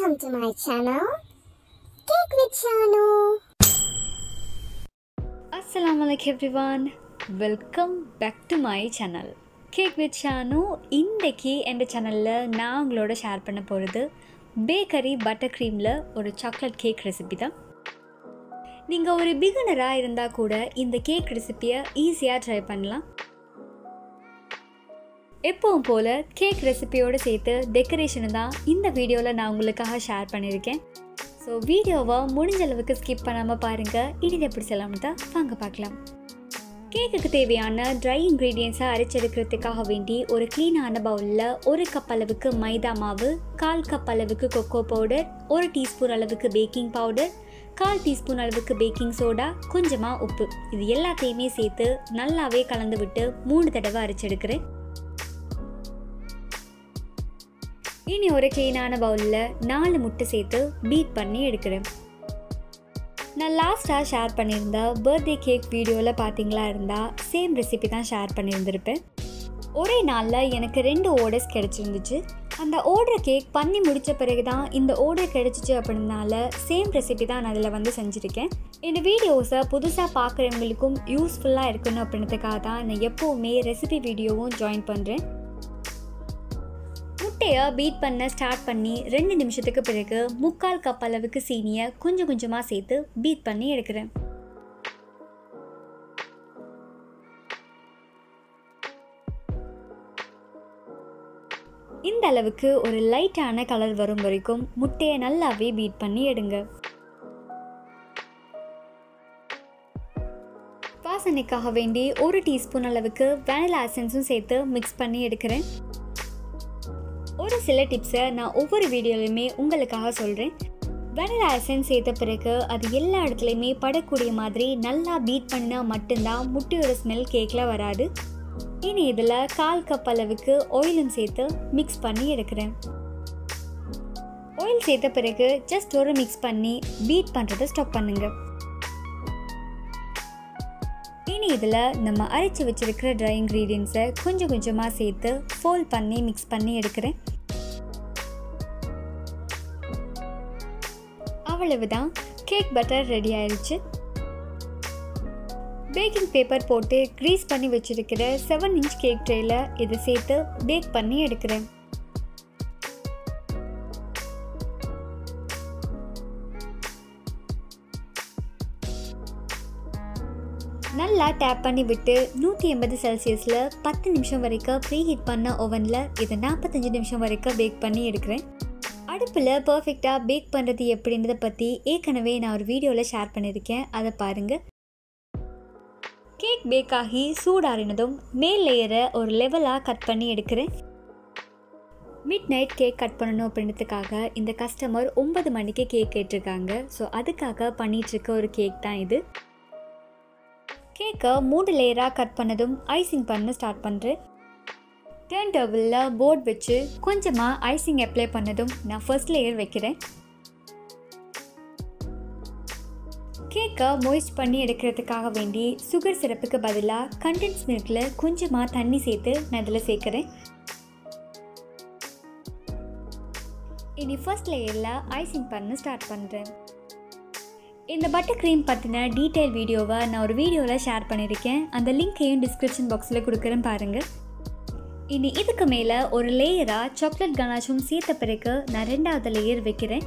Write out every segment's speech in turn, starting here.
Welcome to my channel, Cake with Shanu. அஸ்ஸலாமு அலைக்கும் everyone welcome back to my channel cake with Shanu இன்றைக்கி எந்த சேனலில் நான் உங்களோட ஷேர் பண்ண போகிறது பேக்கரி பட்டர் க்ரீமில் ஒரு சாக்லேட் கேக் ரெசிபி தான். நீங்கள் ஒரு பிகினராக இருந்தால் கூட இந்த கேக் ரெசிப்பியை ஈஸியாக ட்ரை பண்ணலாம். எப்பவும் போல் கேக் ரெசிபியோடு சேர்த்து டெக்கரேஷனை தான் இந்த வீடியோவில் நான் உங்களுக்காக ஷேர் பண்ணியிருக்கேன். ஸோ வீடியோவை முடிஞ்ச அளவுக்கு ஸ்கிப் பண்ணாமல் பாருங்கள் இனி எப்படி சொல்லலாம்னு தான் வாங்க பார்க்கலாம். கேக்குக்கு தேவையான ட்ரை இன்க்ரீடியன்ஸை அரைச்செடுக்கிறதுக்காக வேண்டி ஒரு க்ளீனான பவுலில் ஒரு கப் அளவுக்கு மைதா மாவு கால் கப் அளவுக்கு கொக்கோ பவுடர் ஒரு டீஸ்பூன் அளவுக்கு பேக்கிங் பவுடர் கால் டீஸ்பூன் அளவுக்கு பேக்கிங் சோடா கொஞ்சமாக உப்பு. இது எல்லாத்தையுமே சேர்த்து நல்லாவே கலந்து விட்டு மூணு தடவை அரைச்செடுக்கிறேன். இனி ஒரு க்ளீனான பவுலில் நாலு முட்டை சேர்த்து பீட் பண்ணி எடுக்கிறேன். நான் லாஸ்ட்டாக ஷேர் பண்ணியிருந்த பர்த்டே கேக் வீடியோவில் பார்த்தீங்களா இருந்தால் சேம் ரெசிபி தான் ஷேர் பண்ணியிருந்திருப்பேன். ஒரே நாளில் எனக்கு ரெண்டு ஓர்டர்ஸ் கிடச்சிருந்துச்சு. அந்த ஓர்டர் கேக் பண்ணி முடித்த பிறகு தான் இந்த ஓர்டர் கிடச்சிச்சு அப்படின்னால சேம் ரெசிபி தான் நான் அதில் வந்து செஞ்சுருக்கேன். இந்த வீடியோஸை புதுசாக பார்க்குறவங்களுக்கும் யூஸ்ஃபுல்லாக இருக்கணும் அப்படின்றதுக்காக தான் நான் எப்போவுமே ரெசிபி வீடியோவும் ஜாயின் பண்ணுறேன் முட்டையை பீட் பண்ண ஸ்டார்ட் பண்ணி ரெண்டு நிமிஷத்துக்கு பிறகு முக்கால் கப் அளவுக்கு சீனியை கொஞ்சம் கொஞ்சமாக சேர்த்து பீட் பண்ணி எடுக்கிறேன். இந்த அளவுக்கு ஒரு லைட்டான கலர் வரும் வரைக்கும் முட்டையை நல்லாவே பீட் பண்ணி எடுங்க. வாசனைக்காக வேண்டி ஒரு டீஸ்பூன் அளவுக்கு வேனிலா எசன்ஸும் சேர்த்து மிக்ஸ் பண்ணி எடுக்கிறேன். ஒரு சில டிப்ஸை நான் ஒவ்வொரு வீடியோலையுமே உங்களுக்காக சொல்கிறேன் வெனிலா எசன்ஸ் சேர்த்த பிறகு அது எல்லா இடத்துலையுமே படக்கூடிய மாதிரி நல்லா பீட் பண்ணால் மட்டும்தான் முட்டையோட ஸ்மெல் கேக்கில் வராது. இனி இதில் கால் கப் அளவுக்கு ஆயிலும் சேர்த்து மிக்ஸ் பண்ணி எடுக்கிறேன். ஆயில் சேர்த்த பிறகு ஜஸ்ட் ஒரு மிக்ஸ் பண்ணி பீட் பண்ணுறதை ஸ்டாப் பண்ணுங்க. இனி இதில் நம்ம அரைச்சி வச்சிருக்கிற ட்ரை இன்க்ரீடியன்ஸை கொஞ்சம் கொஞ்சமாக சேர்த்து ஃபோல்ட் பண்ணி மிக்ஸ் பண்ணி எடுக்கிறேன். அவ்வளவுதான். கேக் பட்டர் ரெடி ஆயிடுச்சு பேக்கிங் பேப்பர் போட்டு க்ரீஸ் பண்ணி வச்சுருக்கிற செவன் இன்ச் கேக் ட்ரேயில் இதை சேர்த்து பேக் பண்ணி எடுக்கிறேன். நல்லா டேப் பண்ணி விட்டு நூற்றி எண்பது செல்சியஸில் பத்து நிமிஷம் வரைக்கும் ப்ரீ ஹீட் பண்ண ஓவனில் இதை நாற்பத்தஞ்சு நிமிஷம் வரைக்கும் பேக் பண்ணி எடுக்கிறேன். அடுப்பில் பர்ஃபெக்டாக பேக் பண்ணுறது எப்படின்றத பற்றி ஏற்கனவே நான் ஒரு வீடியோவில் ஷேர் பண்ணியிருக்கேன். அதை பாருங்கள் கேக் பேக் ஆகி சூடாறினதும் மேல் லேயரை ஒரு லெவலாக கட் பண்ணி எடுக்கிறேன். மிட் நைட் கேக் கட் பண்ணணும் அப்படின்றதுக்காக இந்த கஸ்டமர் ஒன்பது மணிக்கு கேக் கேட்டிருக்காங்க. ஸோ அதுக்காக பண்ணிகிட்ருக்க ஒரு கேக் தான் இது. கேக்கை மூணு லேயராக கட் பண்ணதும் ஐசிங் பண்ண ஸ்டார்ட் பண்ணுறேன் டேர்ன் டேபிளில் போர்ட் வச்சு கொஞ்சமாக ஐசிங் அப்ளை பண்ணதும் நான் ஃபர்ஸ்ட் லேயர் வைக்கிறேன். கேக்கை மொய்ஸ்ட் பண்ணி எடுக்கிறதுக்காக வேண்டி சுகர் சிரப்புக்கு பதிலாக கண்டென்ஸ் மில்கில் கொஞ்சமாக தண்ணி சேர்த்து நான் இதில் சேர்க்குறேன். இனி ஃபர்ஸ்ட் லேயரில் ஐசிங் பண்ண ஸ்டார்ட் பண்ணுறேன் இந்த பட்டர் க்ரீம் பற்றின டீட்டெயில் வீடியோவை நான் ஒரு வீடியோவில் ஷேர் பண்ணியிருக்கேன் அந்த லிங்க்கையும் டிஸ்கிரிப்ஷன் பாக்ஸில் கொடுக்குறேன் பாருங்கள் இனி இதுக்கு மேலே ஒரு லேயராக சாக்லேட் கனாச்சும் சேர்த்த பிறகு நான் ரெண்டாவது லேயர் வைக்கிறேன்.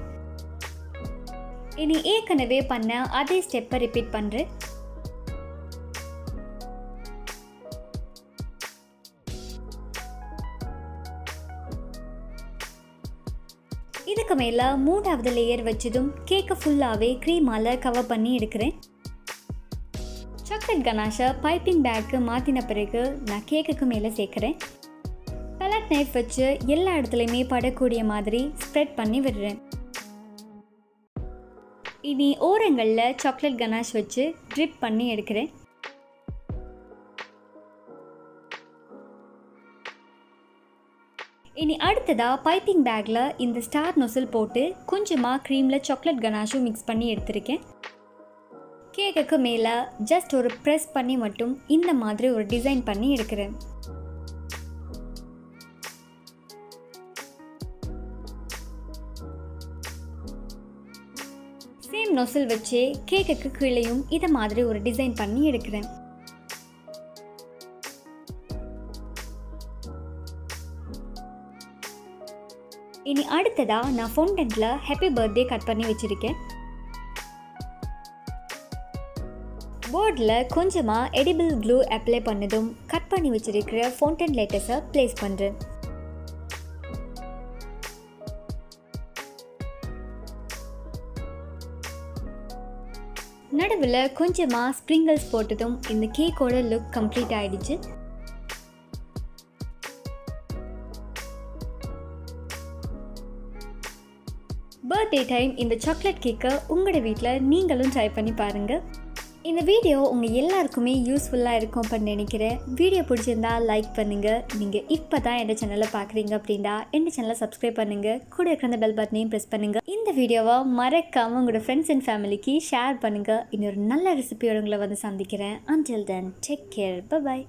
இனி ஏற்கனவே பண்ண அதே ஸ்டெப்பை ரிப்பீட் பண்ணுறேன் இதுக்கு மேலே மூணாவது லேயர் வச்சதும் கேக்கை ஃபுல்லாகவே க்ரீமால் கவர் பண்ணி எடுக்கிறேன். சாக்லேட் கனாஷை பைப்பிங் பேக்கு மாற்றின பிறகு நான் கேக்குக்கு மேலே சேர்க்குறேன். பலட் நைஃப் வச்சு எல்லா இடத்துலையுமே படக்கூடிய மாதிரி ஸ்ப்ரெட் பண்ணி விடுறேன். இனி ஓரங்களில் சாக்லேட் கனாஷ் வச்சு ட்ரிப் பண்ணி எடுக்கிறேன். இனி அடுத்ததாக பைப்பிங் பேக்கில் இந்த ஸ்டார் நொசில் போட்டு கொஞ்சமாக க்ரீமில் சாக்லேட் கனாஷும் மிக்ஸ் பண்ணி எடுத்திருக்கேன். கேக்குக்கு மேலே ஜஸ்ட் ஒரு ப்ரெஸ் பண்ணி மட்டும் இந்த மாதிரி ஒரு டிசைன் பண்ணி எடுக்கிறேன். சேம் நொசல் வச்சு கேக்குக்கு கீழேயும் இதை மாதிரி ஒரு டிசைன் பண்ணி எடுக்கிறேன். இனி அடுத்ததாக நான் ஃபவுண்டனில் ஹாப்பி பர்த்டே கட் பண்ணி வச்சுருக்கேன். போர்டில் கொஞ்சமாக எடிபிள் க்ளூ அப்ளை பண்ணதும் கட் பண்ணி வச்சுருக்கிற ஃபவுண்டன் லேட்டஸை ப்ளேஸ் பண்ணுறேன் நடுவில் கொஞ்சமாக ஸ்ப்ரிங்கிள்ஸ் போட்டதும் இந்த கேக்கோட லுக் கம்ப்ளீட் ஆகிடுச்சு பர்த்டே டைம் இந்த சாக்லேட் கேக்கை உங்களோட வீட்டில் நீங்களும் ட்ரை பண்ணி பாருங்கள் இந்த வீடியோ உங்கள் எல்லாருக்குமே யூஸ்ஃபுல்லாக இருக்கும் அப்படின்னு நினைக்கிறேன். வீடியோ பிடிச்சிருந்தா லைக் பண்ணுங்கள் நீங்கள் இப்போ தான் என் சேனலை பார்க்குறீங்க அப்படின்னா என் சேனலை சப்ஸ்கிரைப் பண்ணுங்கள் கூட இருக்கிற அந்த பெல் பட்டனையும் ப்ரெஸ் பண்ணுங்கள் இந்த வீடியோவை மறக்காமல் உங்களோட ஃப்ரெண்ட்ஸ் அண்ட் ஃபேமிலிக்கு ஷேர் பண்ணுங்கள் இன்னொரு நல்ல ரெசிபியோட உங்களை வந்து சந்திக்கிறேன். Until then take care bye